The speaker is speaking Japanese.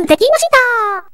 できました。